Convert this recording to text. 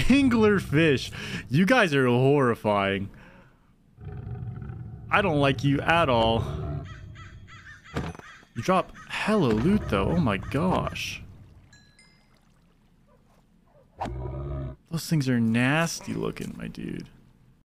Anglerfish. You guys are horrifying. I don't like you at all. You drop hella loot though. Oh my gosh. Those things are nasty looking, my dude.